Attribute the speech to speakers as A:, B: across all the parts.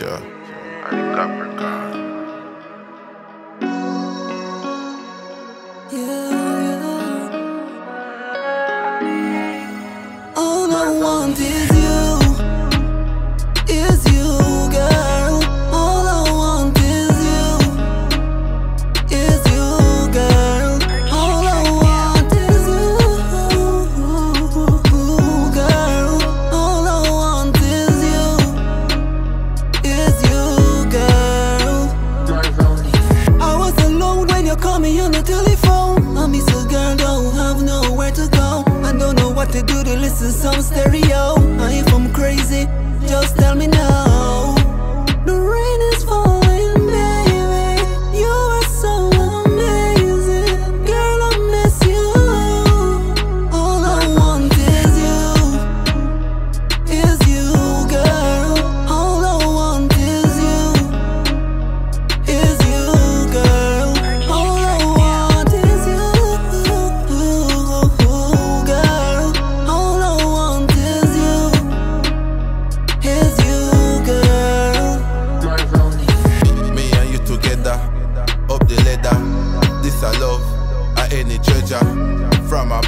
A: nature.
B: I got to do to listen some stereo. If I'm crazy, just tell me now.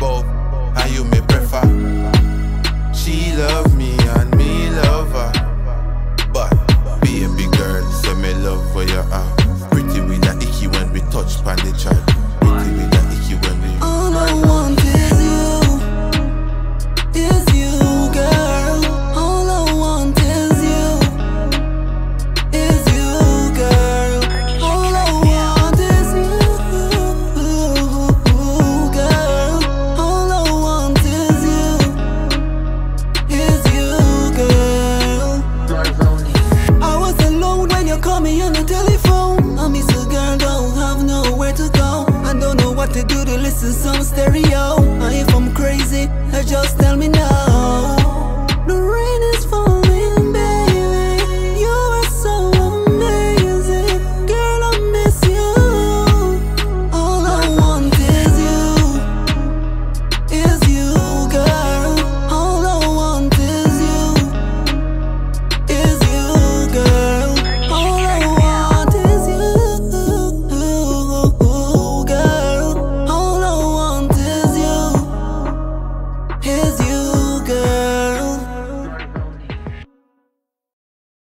A: both, and you may prefer. She love me and me love her. But baby girl, say me love for your arm. Pretty with that icky when we touch pan the child.
B: to listen some stereo. If I'm crazy, just tell me now.